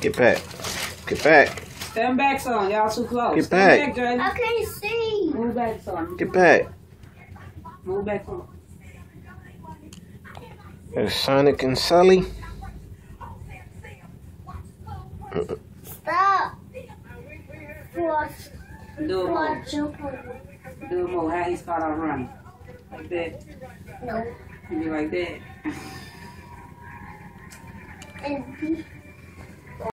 Get back. Get back. Stand back, son. Y'all too close. Get Stand back. back, Jaden. I can't see. Move back, son. Get back. Move back, son. There's Sonic and Sully. Stop. Watch. Do it more. Watch. Jump on. Do it more. How he start out running. Like that. No. You like that.